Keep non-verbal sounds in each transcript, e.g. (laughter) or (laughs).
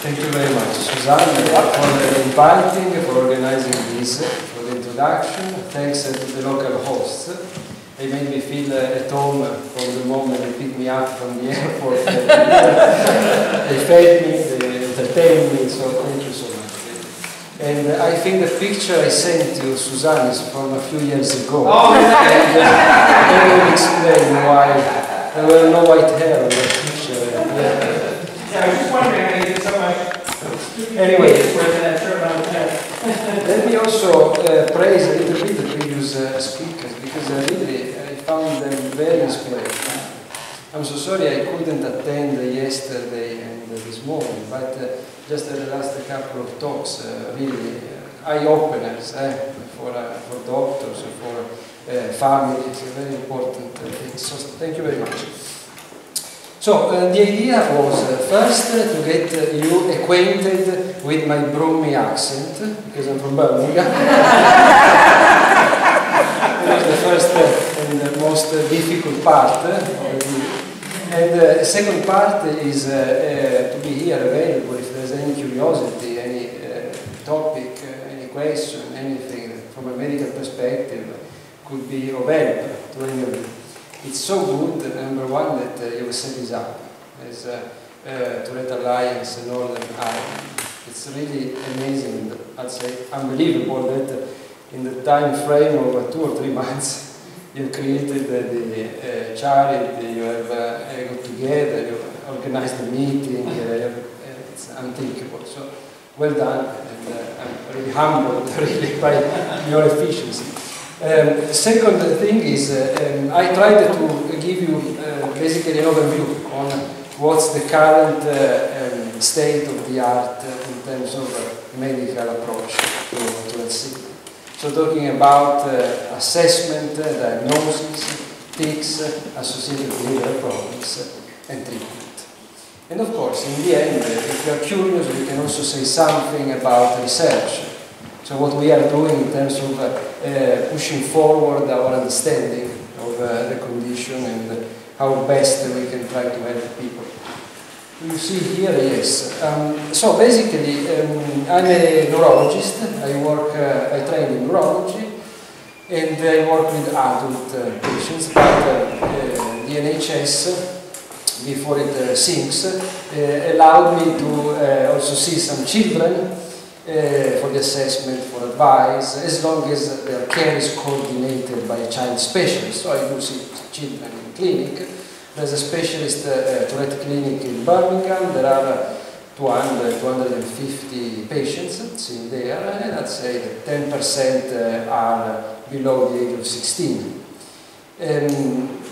Thank you very much, Suzanne, for inviting, for organizing this, for the introduction. Thanks to the local hosts. They made me feel at home from the moment they picked me up from the (laughs) airport. they fed me, they entertained me, so thank you so much. And I think the picture I sent you, Suzanne, is from a few years ago. Oh, and uh, I will explain why there were no white hair on the picture. Yeah. Yeah, I was just wondering how you did so much. Anyway. time. (laughs) Let me also uh, praise a little bit the previous uh, speakers because uh, really I found them very inspiring. I'm so sorry I couldn't attend yesterday and this morning, but uh, just the last couple of talks, uh, really uh, eye-openers eh, for, uh, for doctors, for uh, families, a very important uh, things. So thank you very much. So uh, the idea was uh, first uh, to get uh, you acquainted with my Brummy accent, because I'm from Birmingham. (laughs) it was the first uh, and the most uh, difficult part. uh, and the second part is uh, uh, to be here available if there's any curiosity, any uh, topic, uh, any question, anything from a medical perspective could be of help to any of you. It's so good, number one, that uh, set this up as uh, uh, Tourette Alliance and Northern Ireland. It's really amazing, I'd say unbelievable that uh, in the time frame of uh, two or three (laughs) months you created the uh, charity, you have got together, you organized the meeting, it's unthinkable. So well done, and I'm really humbled (laughs) really by your efficiency. Um, second thing is, uh, um, I tried to give you uh, basically an overview on what's the current uh, um, state of the art in terms of medical approach to, LC. So talking about assessment, diagnosis, tics, associated with liver problems, and treatment. And of course, in the end, if you are curious, we can also say something about research. So what we are doing in terms of uh, pushing forward our understanding of uh, the condition and how best we can try to help people. You see here, yes. Um, so basically, um, I'm a neurologist. I work, uh, I train in neurology, and I work with adult uh, patients. But uh, uh, the NHS, before it uh, sinks, uh, allowed me to also see some children for the assessment, for advice, as long as their care is coordinated by a child specialist. So I do see children in clinic. There's a specialist uh, uh, clinic in Birmingham. There are uh, 200, 250 patients seen there, and I'd say that 10% uh, are below the age of 16. Um,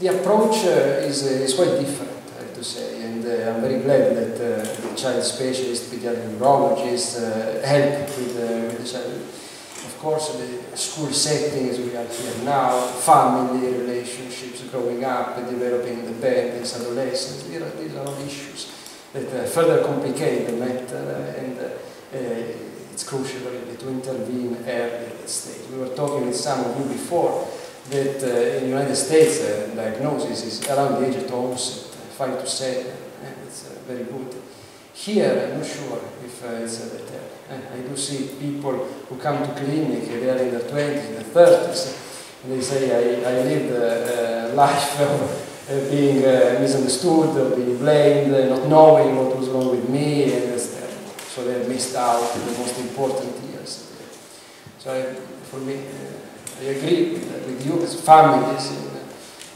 the approach uh, is, uh, is quite different, I have to say, uh, I'm very glad that uh, the child specialist, pediatric neurologist uh, help with, uh, with the child. Of course, the school setting as we are here now, family relationships, growing up, developing independence, adolescence, these are, these are all issues that uh, further complicate the matter and uh, it's crucial really to intervene early at the stage. We were talking with some of you before that uh, in the United States uh, diagnosis is around the age of onset, uh, 5 to 7, and Eh, it's uh, very good. Here, I'm not sure if uh, it's better. Uh, uh eh, I do see people who come to clinic, eh, they are in their 20s, their 30s, and they say, I, I lived a, life (laughs) of being misunderstood, of being blamed, not knowing what was wrong with me, and. So they missed out the most important years. So I, for me, I agree with, you as families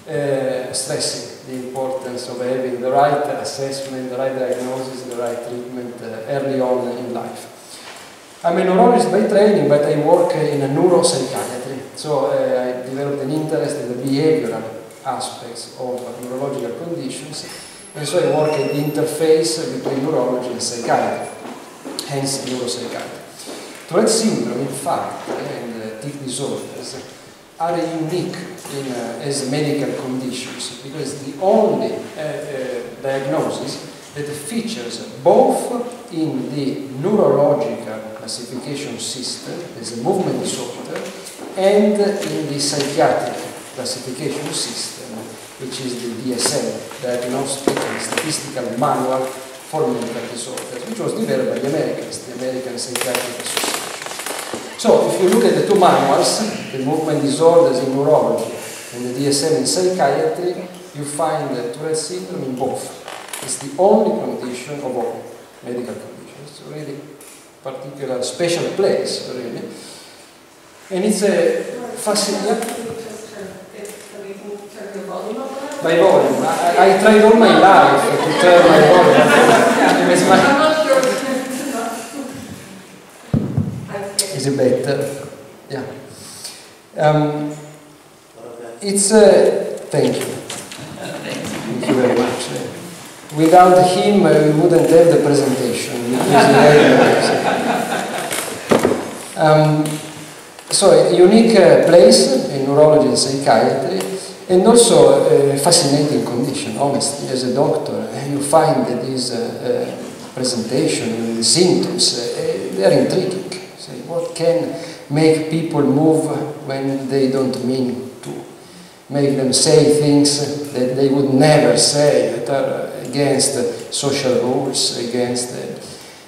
uh, stressing the importance of having the right assessment, the right diagnosis, the right treatment uh, early on in life. I'm a neurologist by training, but I work in neuropsychiatry. So uh, I developed an interest in the behavioral aspects of neurological conditions, and so I work at the interface between neurology and psychiatry, hence neuropsychiatry. Tourette syndrome, in fact, and uh, tic disorders are unique in, uh, as medical conditions because the only uh, uh, diagnosis that features both in the neurological classification system as a movement disorder and in the psychiatric classification system, which is the DSM, Diagnostic and Statistical Manual for mental disorders, which was developed by the Americans, the American Psychiatric Association. So, if you look at the two manuals, the movement disorders in neurology and the DSM in psychiatry, you find the Tourette syndrome in both. It's the only condition of all medical conditions. It's a really particular special place, really. And it's a fascinating. My volume. I, I tried all my life to turn my volume. (laughs) It's my- Is better? Yeah. Um, it's a. thank you. Thank you very much. Without him, uh, we wouldn't have the presentation. (laughs) Um, so, a unique uh, place in neurology and psychiatry, and also a fascinating condition, honestly. As a doctor, you find that this uh, uh, presentation, the symptoms, uh, they are intriguing. What can make people move when they don't mean to? Make them say things that they would never say, that are against social rules, against.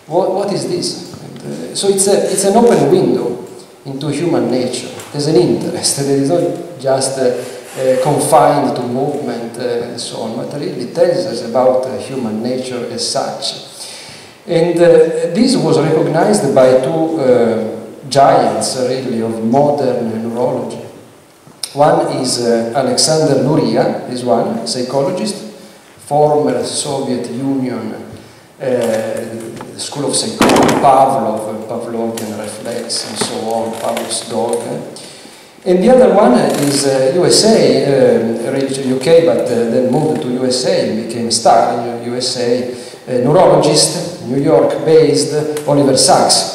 what, what is this? And, uh, so it's, a, it's an open window into human nature. There's an interest (laughs) that is not just uh, uh, confined to movement uh, and so on, but really tells us about uh, human nature as such. And uh, this was recognized by two giants, uh, really, of modern neurology. One is uh, Alexander Luria, this one, psychologist, former Soviet Union uh, School of Psychology, Pavlov, Pavlovian reflex, and so on, Pavlov's dog. And the other one is uh, USA, uh, reached UK, but uh, then moved to USA and became star in USA, a neurologist, New York-based Oliver Sacks,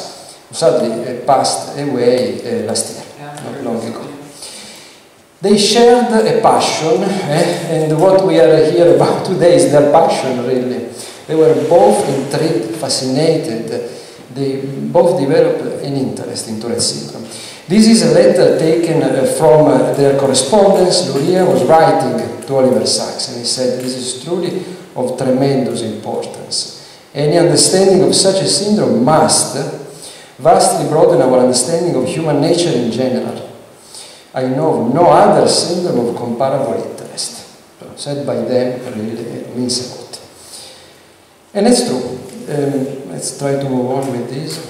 sadly passed away uh, last year, not long ago. They shared a passion, eh, and what we are here about today is their passion, really. They were both intrigued, fascinated. They both developed an interest in Tourette syndrome. This is a letter taken uh, from uh, their correspondence. Luria was writing to Oliver Sacks, and he said, This is truly of tremendous importance. Any understanding of such a syndrome must vastly broaden our understanding of human nature in general. I know of no other syndrome of comparable interest. So, said by them really means a lot. And it's true. Um, let's try to move on with this.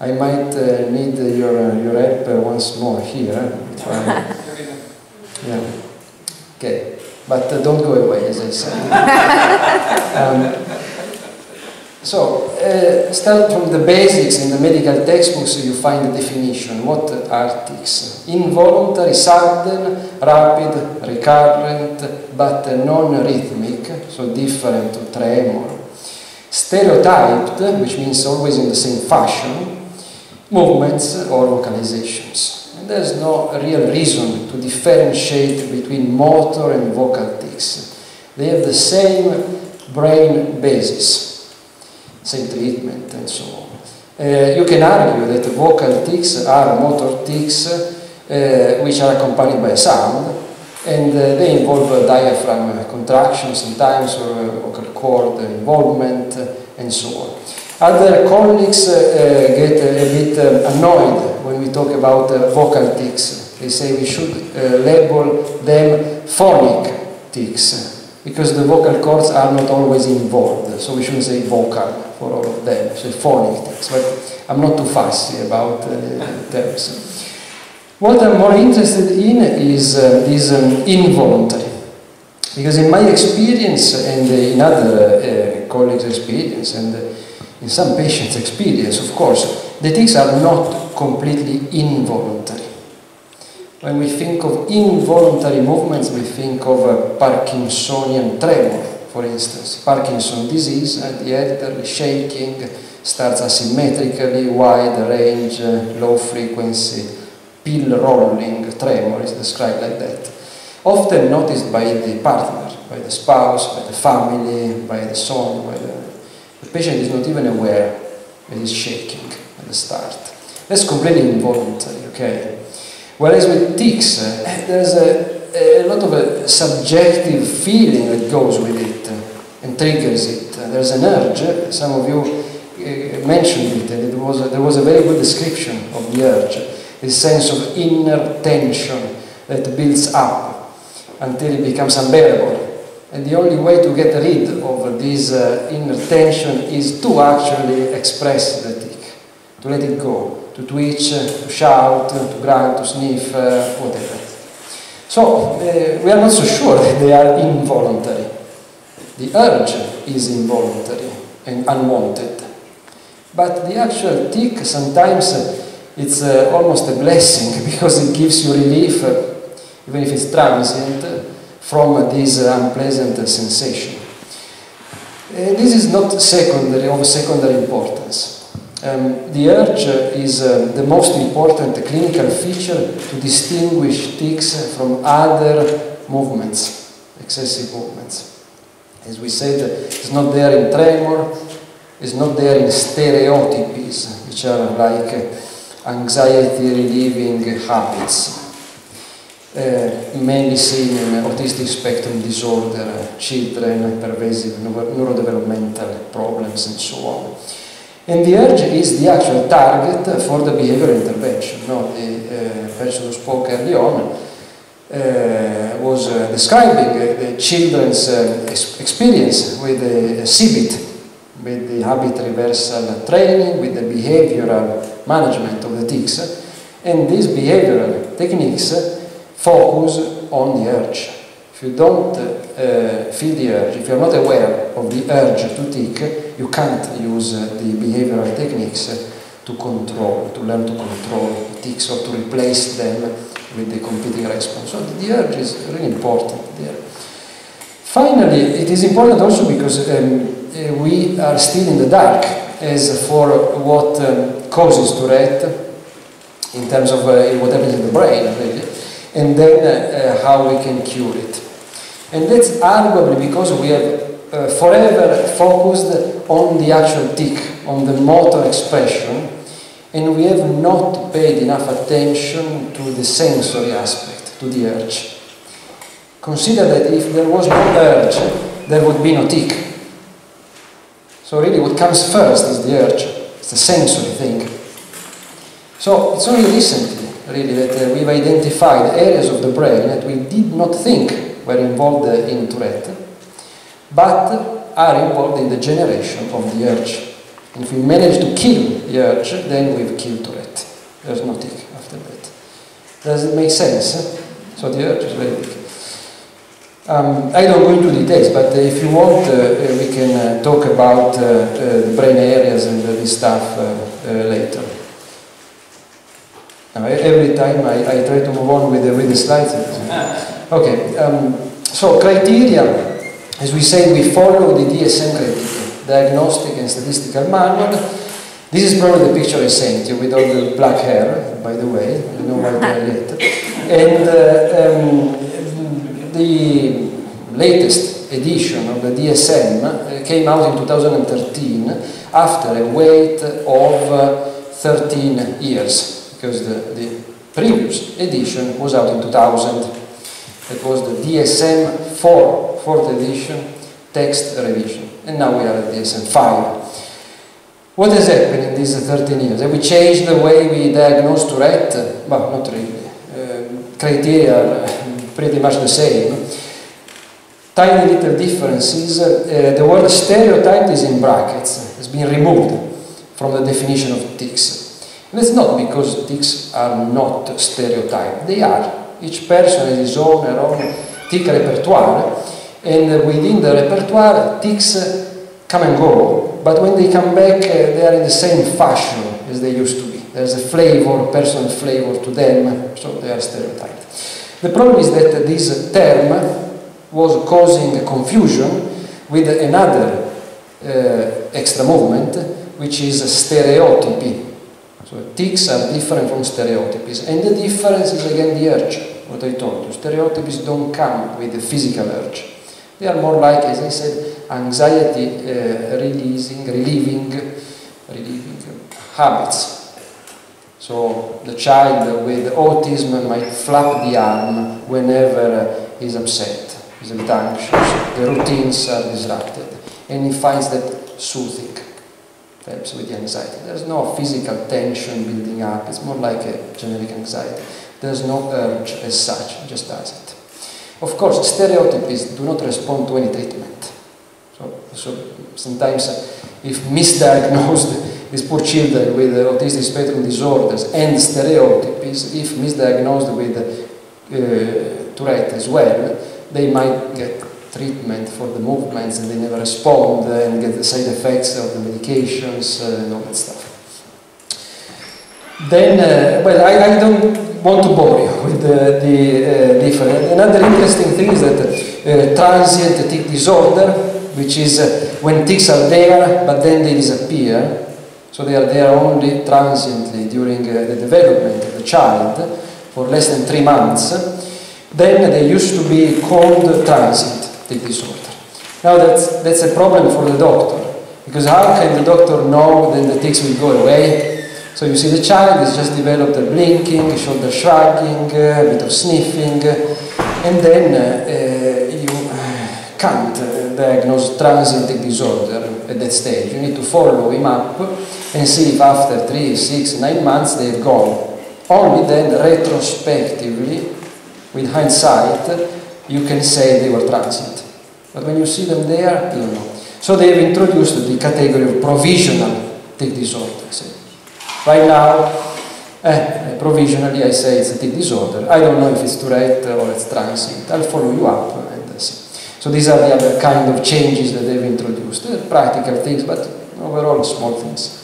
I might uh, need uh, your, uh, your help uh, once more here. (laughs) yeah. Okay. But uh, don't go away, as I said. (laughs) um, so, uh, start from the basics in the medical textbooks, you find the definition. What are tics? Involuntary, sudden, rapid, recurrent, but non-rhythmic, so different to tremor. Stereotyped, which means always in the same fashion, movements or vocalizations. And there's no real reason to differentiate between motor and vocal tics. They have the same brain basis, same treatment, and so on. Uh, you can argue that vocal tics are motor tics uh, which are accompanied by sound, and uh, they involve uh, diaphragm contraction sometimes, or uh, vocal cord involvement, and so on. Other colleagues get a, bit annoyed when we talk about vocal tics. They say we should label them phonic tics because the vocal cords are not always involved, so we shouldn't say vocal for all of them, so phonic tics. But I'm not too fussy about uh, terms. What I'm more interested in is uh, is um, involuntary. Because in my experience and in other uh, colleagues' experience and in some patients' experience, of course, the tics are not completely involuntary. When we think of involuntary movements, we think of a Parkinsonian tremor, for instance. Parkinson disease, and the elderly shaking starts asymmetrically, wide range, uh, low frequency, pill rolling tremor is described like that. Often noticed by the partner, by the spouse, by the family, by the son, by the, the patient is not even aware that he's shaking at the start. That's completely involuntary, okay? Whereas with tics, uh, there's a, a lot of a subjective feeling that goes with it. and triggers it. There's an urge, some of you mentioned it, and it was a, there was a very good description of the urge, this sense of inner tension that builds up until it becomes unbearable. And the only way to get rid of this uh, inner tension is to actually express the tic, to let it go, to twitch, to shout, to grunt, to sniff, uh, whatever. So uh, we are not so sure that they are involuntary. The urge is involuntary and unwanted. But the actual tic sometimes uh, it's uh, almost a blessing (laughs) because it gives you relief, uh, even if it's transient, from this unpleasant sensation. this is not secondary of secondary importance. Um, the urge is uh, the most important clinical feature to distinguish tics from other movements, excessive movements. As we said, it's not there in tremor, it's not there in stereotypies, which are like anxiety relieving habits. Uh, mainly seen in autistic spectrum disorder, children, pervasive neurodevelopmental problems, and so on. And the urge is the actual target for the behavioral intervention. No? The uh, person who spoke early on uh, was uh, describing the children's experience with the CBIT, with the habit reversal training, with the behavioral management of the tics. And these behavioral techniques focus on the urge. If you don't feel the urge, if you're not aware of the urge to tic, you can't use uh, the behavioral techniques to control, to learn to control tics or to replace them with the competing response. So the urge is really important there. Finally, it is important also because um, uh, we are still in the dark as for what um, causes Tourette in terms of uh, what happens in the brain, really, and then uh, how we can cure it. And that's arguably because we have uh, forever focused on the actual tic, on the motor expression, and we have not paid enough attention to the sensory aspect, to the urge. Consider that if there was no urge, there would be no tic. So really what comes first is the urge, it's the sensory thing. So it's only recently, really, that uh, we've identified areas of the brain that we did not think were involved in Tourette, but are involved in the generation of the urge. And if we manage to kill the urge, then we've killed Tourette. There's nothing after that. Does it make sense? So the urge is very big. Um, I don't go into details, but uh, if you want, uh, uh we can uh, talk about uh, uh, the brain areas and this stuff later. Now, every time I, I, try to move on with the, with the slides. (laughs) Okay, um, so criteria, as we say, we follow the DSM criteria, Diagnostic and Statistical Manual. This is probably the picture I sent you with all the black hair, by the way, I know white hair yet. And uh, um, the latest edition of the DSM uh, came out in 2013 after a wait of uh, 13 years, because the, the previous edition was out in 2000. It was the DSM 4, fourth edition, text revision. And now we are at DSM 5. What has happened in these 13 years? Have we changed the way we diagnose Tourette? Well, not really. Uh, criteria are pretty much the same. Tiny little differences. Uh, the word stereotype is in brackets. It's been removed from the definition of tics. And it's not because tics are not stereotyped. They are. Each person has his own, her own tic repertoire, and within the repertoire, tics come and go, but when they come back, uh, they are in the same fashion as they used to be. There's a flavor, personal flavor to them, so they are stereotyped. The problem is that this term was causing confusion with another uh, extra movement, which is stereotypy. So tics are different from stereotypies, and the difference is again the urge what I told you. Stereotypes don't come with a physical urge. They are more like, as I said, anxiety uh, releasing, relieving, relieving habits. So the child with autism might flap the arm whenever he's upset. he's a bit anxious, the routines are disrupted, and he finds that soothing, helps with the anxiety. There's no physical tension building up, it's more like a generic anxiety. There's no urge as such, just does it. Of course, stereotypies do not respond to any treatment. So, so sometimes if misdiagnosed, (laughs) these poor children with autistic spectrum disorders and stereotypies, if misdiagnosed with uh, Tourette as well, they might get treatment for the movements and they never respond and get the side effects of the medications uh, and all that stuff. Then, uh, well, I, I, don't want to bore you with the, the uh, different. Another interesting thing is that uh, transient tic disorder, which is uh, when tics are there but then they disappear, so they are there only transiently during uh, the development of the child for less than three months, then they used to be called transient tic disorder. Now that's, that's a problem for the doctor, because how can the doctor know then the tics will go away? So you see the child has just developed a blinking, shoulder shrugging, a bit of sniffing, and then uh, you can't diagnose transient disorder at that stage. You need to follow him up and see if after three, six, nine months they've gone. Only then, retrospectively, with hindsight, you can say they were transient. But when you see them there, you know. So they have introduced the category of provisional tic disorders. Right now, eh, provisionally I say it's a tic disorder. I don't know if it's Tourette or it's transient. I'll follow you up and see. So these are the other kind of changes that they've introduced. They're practical things, but overall small things.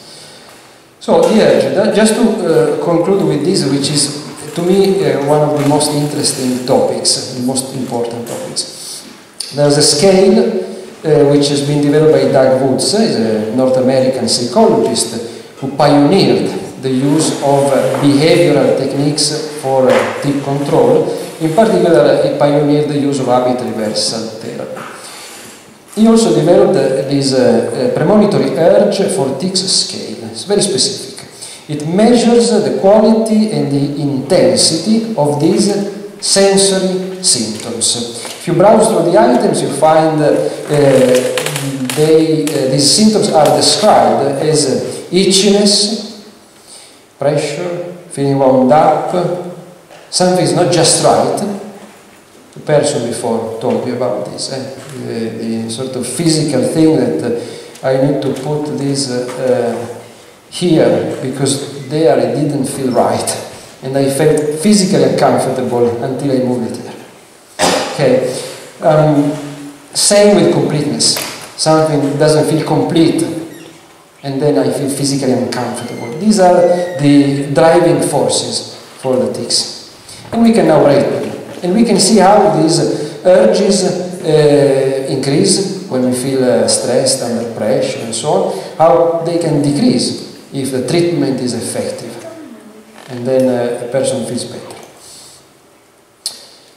So the urge, just to uh, conclude with this, which is to me uh, one of the most interesting topics, the most important topics. There's a scale uh, which has been developed by Doug Woods, he's a North American psychologist who pioneered the use of behavioral techniques for tic control. In particular, he pioneered the use of habit reversal therapy. He also developed this uh, premonitory urge for tics scale. It's very specific. It measures the quality and the intensity of these sensory symptoms. If you browse through the items, you find uh, they, uh, these symptoms are described as itchiness, pressure, feeling wound up, something is not just right. The person before told you about this, eh? the, the, sort of physical thing that uh, I need to put this uh, here because there I didn't feel right and I felt physically uncomfortable until I moved it here. Okay, um, same with completeness. Something doesn't feel complete and then I feel physically uncomfortable. These are the driving forces for the tics. And we can now rate them. And we can see how these urges uh, increase when we feel uh, stressed, under pressure and so on, how they can decrease if the treatment is effective and then uh, a person feels better.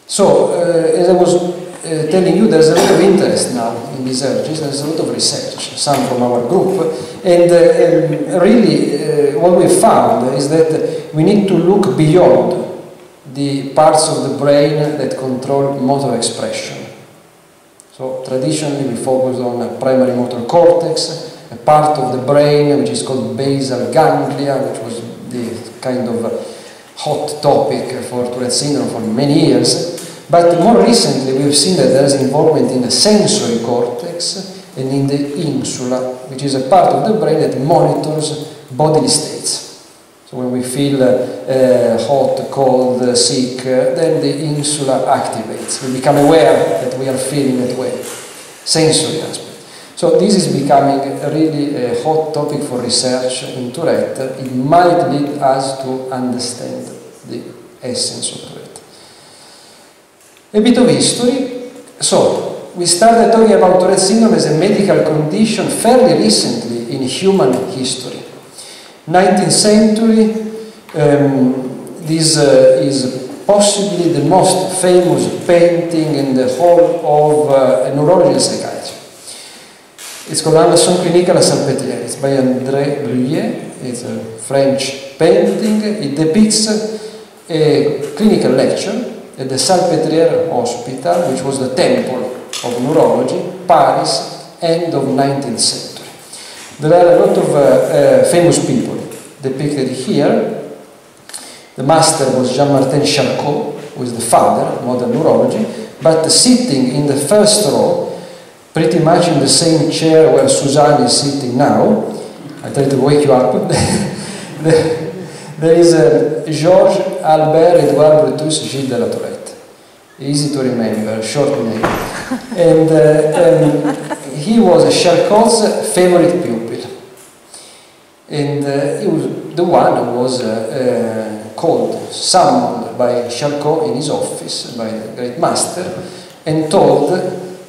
So, uh, as I was uh, telling you, there's a lot of interest now in these urges, there's a lot of research, some from our group, and, and really what we found is that we need to look beyond the parts of the brain that control motor expression. So traditionally we focus on primary motor cortex, a part of the brain which is called basal ganglia, which was the kind of hot topic for Tourette syndrome for many years. But more recently, we've seen that there is involvement in the sensory cortex and in the insula, which is a part of the brain that monitors bodily states. So when we feel uh, hot, cold, uh, sick, uh, then the insula activates. We become aware that we are feeling that way. Sensory aspect. So this is becoming really a hot topic for research in Tourette. It might lead us to understand the essence of Tourette. A bit of history. So, we started talking about Tourette syndrome as a medical condition fairly recently in human history. 19th century, um, this uh, is possibly the most famous painting in the whole of uh, neurology and psychiatry. It's called Un leçon clinique à Salpêtrière. It's by André Bruyère. It's a French painting. It depicts a clinical lecture at the Salpêtrière Hospital, which was the temple of neurology, Paris, end of 19th century. There are a lot of uh, uh, famous people depicted here. The master was Jean-Martin Charcot, who is the father of modern neurology, but sitting in the first row, pretty much in the same chair where Suzanne is sitting now, I try to wake you up, (laughs) there is uh, Georges Albert Edouard Brutus Gilles de la Tourette. Easy to remember, short name. (laughs) and uh, um, he was Charcot's favorite pupil. And uh, he was the one who was uh, uh, called, summoned by Charcot in his office, by the great master, and told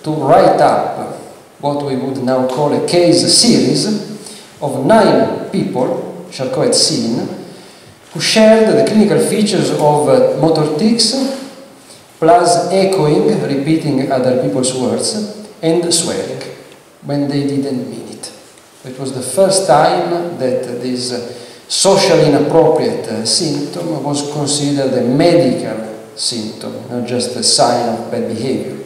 to write up what we would now call a case series of nine people Charcot had seen who shared the clinical features of uh, motor tics plus echoing, repeating other people's words, and swearing when they didn't mean it. It was the first time that this socially inappropriate uh, symptom was considered a medical symptom, not just a sign of bad behavior.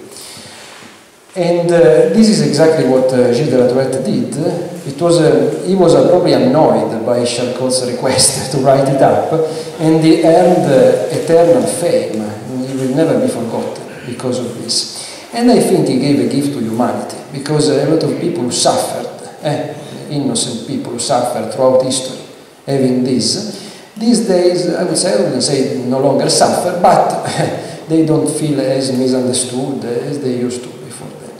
And uh, this is exactly what uh, Gilles de la Tourette did. It was, uh, he was probably annoyed by Charcot's request (laughs) to write it up, and he earned eternal fame. He will never be forgotten because of this. And I think he gave a gift to humanity, because a lot of people suffered, eh, innocent people suffered throughout history, having this, these days, I would say, I wouldn't say no longer suffer, but (laughs) they don't feel as misunderstood as they used to before then.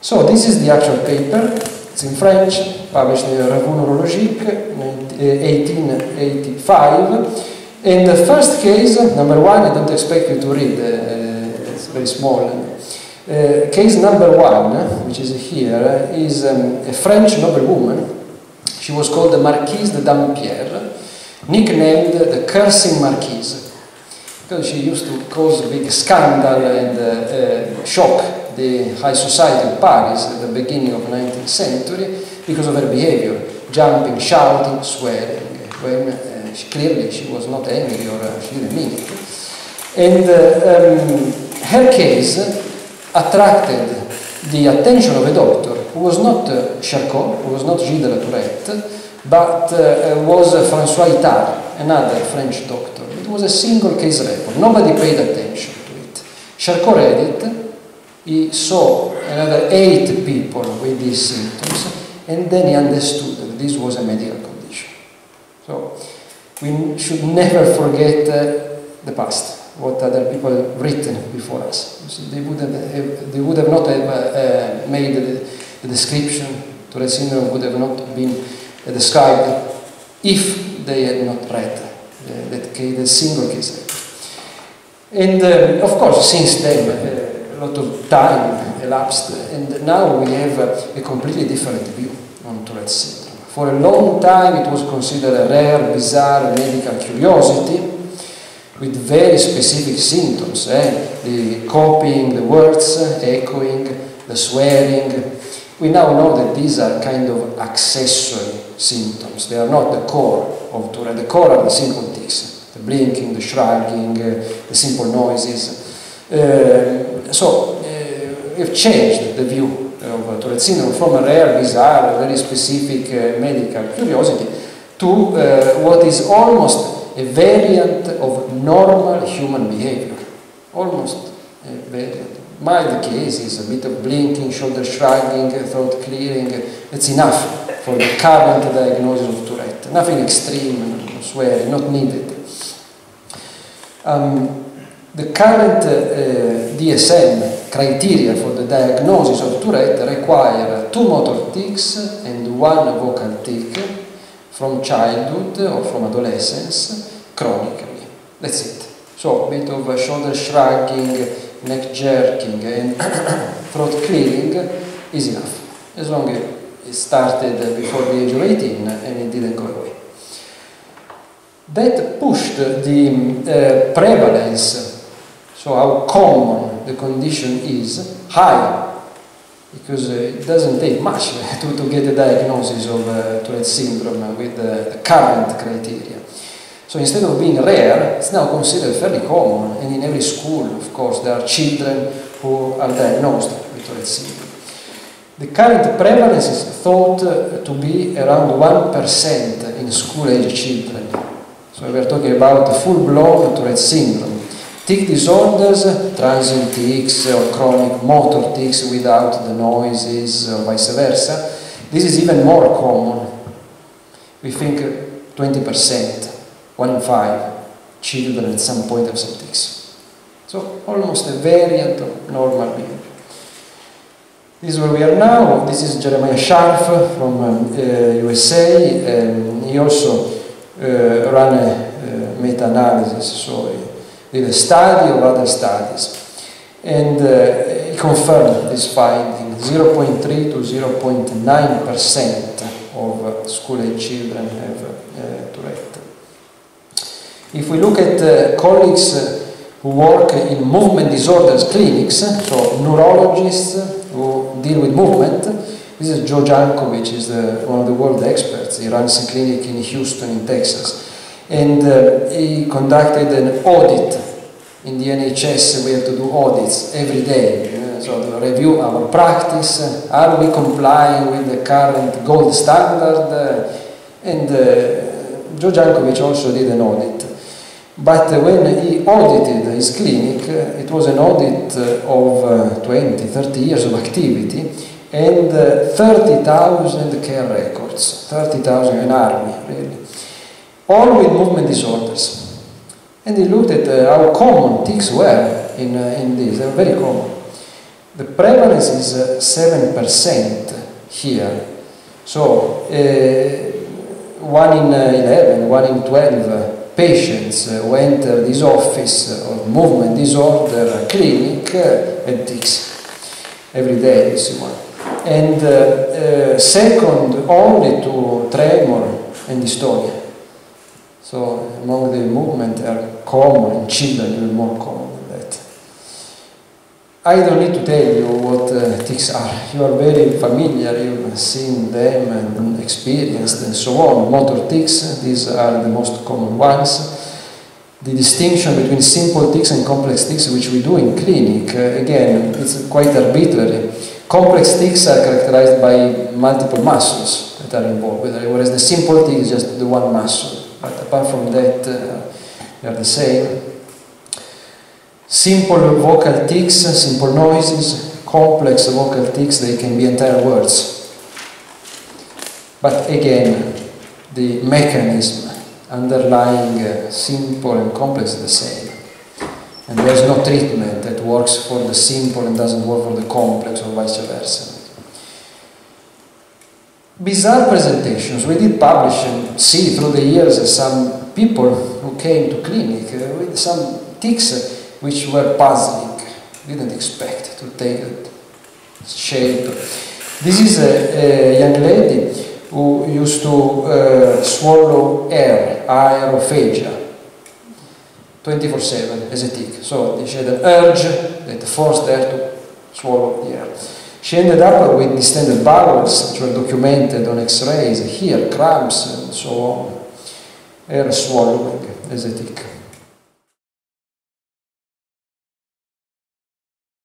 So this is the actual paper. It's in French, published in Revue Neurologique, 1885. And the first case, number one, I don't expect you to read, uh, it's very small. Uh, case number one, which is here, is um, a French noblewoman. She was called the Marquise de Dampierre, nicknamed the Cursing Marquise, because she used to cause big scandal and uh, uh, shock the high society of Paris at the beginning of the 19th century because of her behavior, jumping, shouting, swearing, when uh, clearly she was not angry or uh, she didn't mean it. And um, her case attracted the attention of a doctor who was not uh, Charcot, who was not Gilles de la Tourette, but uh, was uh, François Itard, another French doctor. It was a single case report. Nobody paid attention to it. Charcot read it. He saw another eight people with these symptoms, and then he understood that this was a medical condition. So we should never forget uh, the past what other people have written before us. See, they, would have, they would have not have, uh, made the, the description, Tourette syndrome would have not been uh, described if they had not read uh, that case, the single case. And uh, of course, since then, uh, a lot of time elapsed, and now we have a completely different view on Tourette syndrome. For a long time, it was considered a rare, bizarre medical curiosity with very specific symptoms, eh? the copying the words, echoing, the swearing. We now know that these are kind of accessory symptoms. They are not the core of Tourette. The core are the simple tics, the blinking, the shrugging, uh, the simple noises. Uh, so uh, we've changed the view of syndrome from a rare, bizarre, very specific uh, medical curiosity to uh, what is almost a variant of normal human behavior, almost a variant. Mild cases, a bit of blinking, shoulder shrugging, throat clearing, that's enough for the current diagnosis of Tourette. Nothing extreme, swearing, not needed. Um, the current uh, DSM criteria for the diagnosis of Tourette require two motor tics and one vocal tic from childhood or from adolescence chronically. That's it. So a bit of a shoulder shrugging, neck jerking and (coughs) throat clearing is enough. As long as it started before the age of 18 and it didn't go away. That pushed the uh, prevalence, so how common the condition is, high because uh, it doesn't take much (laughs) to, to get a diagnosis of uh, Tourette syndrome with the current criteria. So instead of being rare, it's now considered fairly common, and in every school, of course, there are children who are diagnosed with Tourette syndrome. The current prevalence is thought to be around 1% in school-age children. So we are talking about full-blown Tourette syndrome. Tic disorders, transient tics or chronic motor tics without the noises or vice versa. This is even more common. We think 20%, one in five children at some point have some tics. So almost a variant of normal behavior. This is where we are now. This is Jeremiah Scharf from um, uh, USA. Um, he also uh, ran a uh, meta-analysis, so did a study of other studies. And uh, he confirmed this finding, 0.3 to 0.9% of uh, school-age children have uh, Tourette. If we look at colleagues who work in movement disorders clinics, so neurologists, who deal with movement. This is Joe Jankovic, is the, one of the world experts. He runs a clinic in Houston, in Texas. And uh, he conducted an audit in the NHS. We have to do audits every day. Uh, so to review our practice. Are we complying with the current gold standard? And uh, Joe Jankovic also did an audit. But when he audited his clinic, it was an audit of 20, 30 years of activity and 30,000 care records, 30,000, an army really, all with movement disorders. And he looked at uh, how common tics were in, uh, in this, they were very common. The prevalence is uh, 7% here. So, 1 in 11, 1 in 12 patients who enter this office of movement disorder clinic and tics every day, this one. And uh, uh, second only to tremor and dystonia. So among the movement are common children, even more common than that. I don't need to tell you what uh, are. You are very familiar, you've seen them and experienced and so on. Motor tics, these are the most common ones. The distinction between simple tics and complex tics, which we do in clinic, uh, again, it's quite arbitrary. Complex tics are characterized by multiple muscles that are involved, whereas the simple tic is just the one muscle. But apart from that, uh, they are the same. Simple vocal tics, simple noises, complex vocal tics, they can be entire words. But again, the mechanism underlying uh, simple and complex is the same. And there's no treatment that works for the simple and doesn't work for the complex or vice versa. Bizarre presentations. We did publish and see through the years some people who came to clinic uh, with some tics which were puzzling, didn't expect to take that shape. This is a, a young lady who used to uh, swallow air, aerophagia, 24-7 as a tic. So she had an urge that forced her to swallow the air. She ended up with distended bowels, which were documented on x-rays, here, cramps, and so on. Air swallowing as a tic.